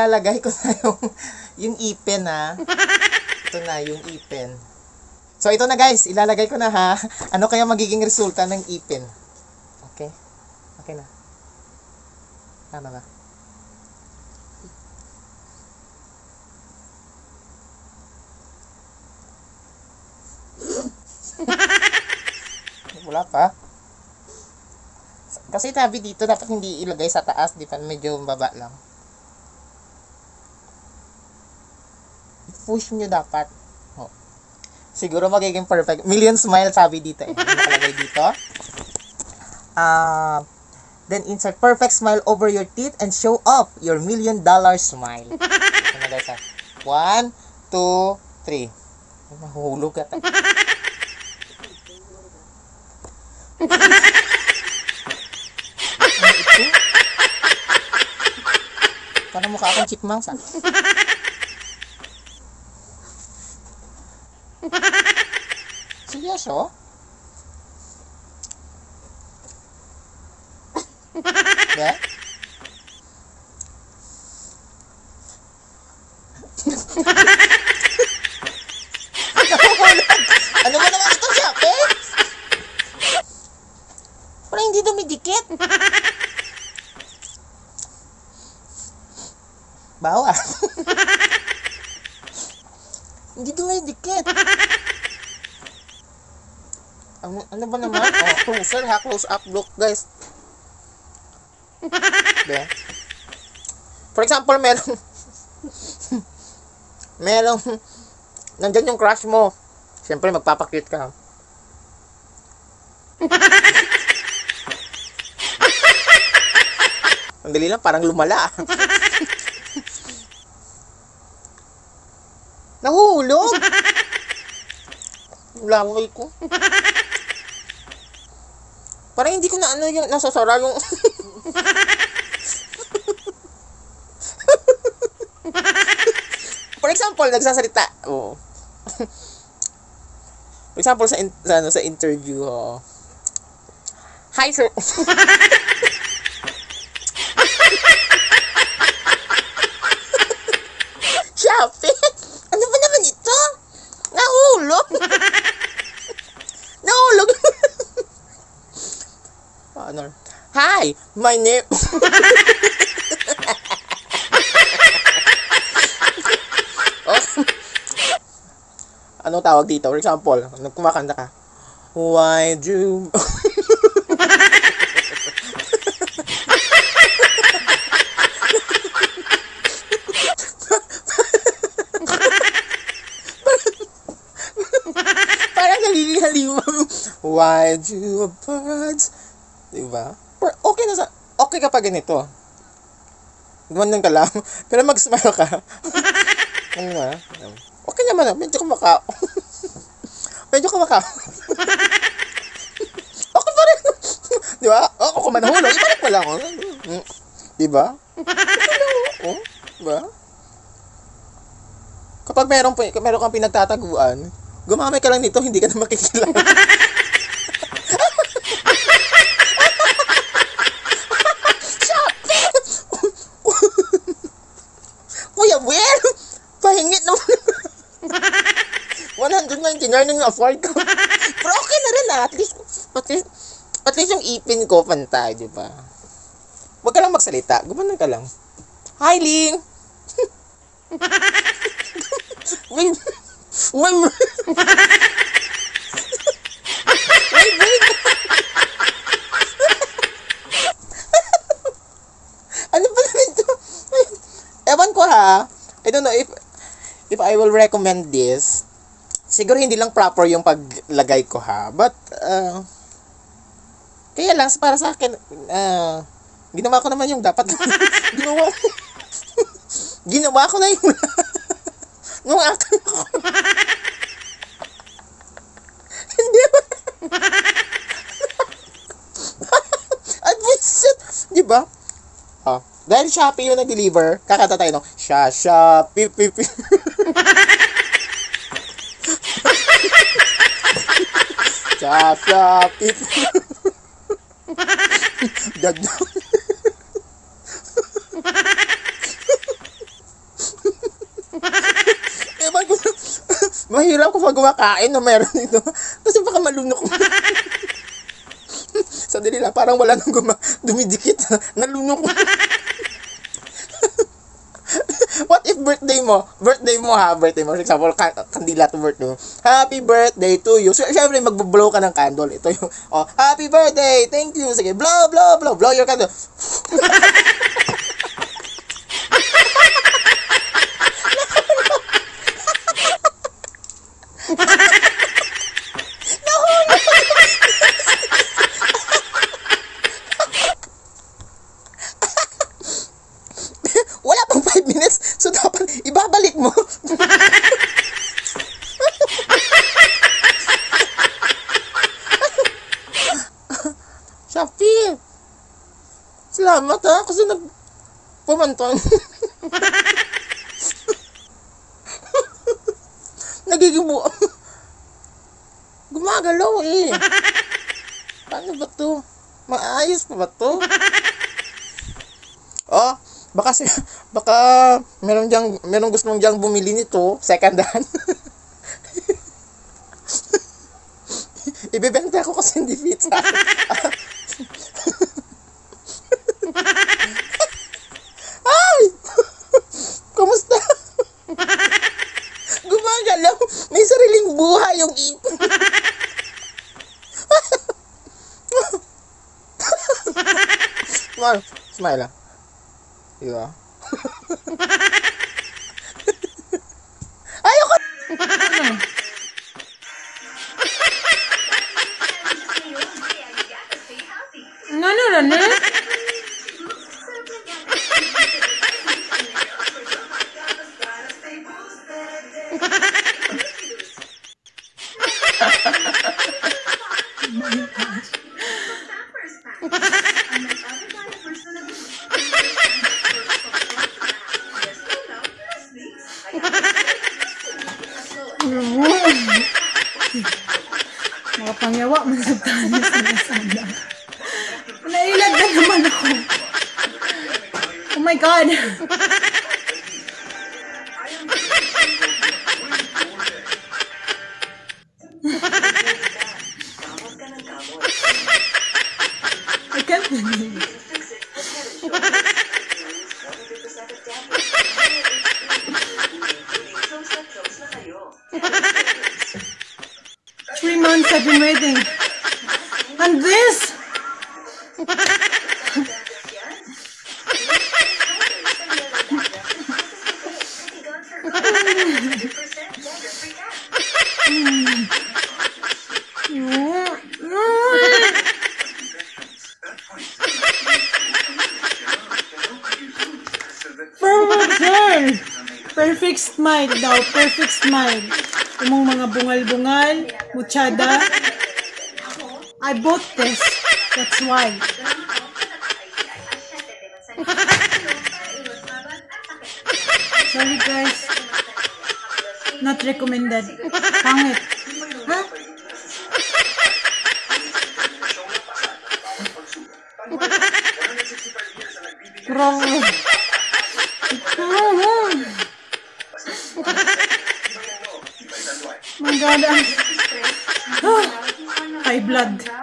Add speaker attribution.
Speaker 1: ilalagay ko na yung, yung ipin ha. Ito na yung ipin. So ito na guys, ilalagay ko na ha. Ano kaya magiging resulta ng ipin? Okay? Okay na. Tama ba? Wala pa. Kasi tabi dito, dapat hindi ilagay sa taas, di ba? Medyo baba lang. Push nyo dapat. Oh. Siguro magiging perfect. Million smile sabi dito eh. Nakalagay dito? Uh, then insert perfect smile over your teeth and show off your million dollar smile. Ano guys ah? One, two, three. Mahulog ka tayo. Parang mukha akong chipmunks ah. Seryoso? Ba? ano ba naman ito, Shape? Parang hindi dumidikit. Bawa. hindi dumidikit. Ano, ano ba naman? Closer ha, close up look, guys. Be. For example, meron meron nandyan yung crush mo. Siyempre, magpapakute ka. Ang dali lang, parang lumala. Nahulog! Laway ko. Parang hindi ko na ano yung nasasara yung... For example, nagsasalita. Oh. For example, sa, in, sa, ano, sa interview, oh. Hi, sir. Shopee? Ano ba naman ito? Nahulog. Nahulog. ano? Hi, my name... oh. Ano tawag dito? For example, kumakanta ka. Why do... Parang nalilihaliwang. Why do birds... Diba? Pero okay na sa... Okay ka pa ganito. Gumanon ka lang. Pero mag-smile ka. ano na? Okay naman. Medyo kumaka... Medyo kumaka... okay pa rin. Di ba? O, kung manahulog, ibalik mo lang. Oh. Di ba? Oh, di ba? Kapag meron, meron kang pinagtataguan, gumamit ka lang nito, hindi ka na makikilala. Will, pahingit naman. 199 na yung afford ko. Pero okay na rin ah. At least, at least, at least yung ipin ko pantay, di ba? Huwag ka lang magsalita. Gumanon ka lang. Hi, Ling! wait, wait, I will recommend this. Siguro hindi lang proper yung paglagay ko ha. But, uh, kaya lang, para sa akin, uh, ginawa ko naman yung dapat. ginawa ko. ginawa ko na yung... nung akala ko. hindi ba? At visit, di ba? Oh, dahil Shopee yung nag-deliver, kakata tayo, no? Shasha, pipipi. Shopee. Ganda. Ewan ko mahirap ko pag kumakain na meron ito. Kasi baka malunok. Sandali lang, parang wala nang guma, dumidikit. Nalunok. What birthday mo? Birthday mo ha, birthday mo. For example, ka- kandila to birthday mo. Happy birthday to you. So, syempre, magbo-blow ka ng candle. Ito yung, oh, happy birthday, thank you. Sige, blow, blow, blow, blow your candle. Wala pang 5 minutes. So, dapat ibabalik mo. Shopee! Salamat ha, kasi nag pumanton. Nagiging bu... Gumagalaw eh. Paano ba to? Maayos pa ba to? Oh, baka si baka meron diyang meron gustong diyang bumili nito, second hand. Ibebenta ko kasi hindi fit sa akin. Ay! Kumusta? Gumagalaw. May sariling buhay yung ipon. Smile. Smile ah. Diba? Ayoko!
Speaker 2: Ano na na? Mga pangyawa, masabtahan sa nasanda. Nailag na naman ako. Oh my God. I can't believe it. This? Perfect smile! Daw. Perfect smile. Imong mga bungal-bungal, muchada. I bought this. That's why. Sorry guys. Not recommended. Pangit. Ha? Grabe. My God. ah. ai blood.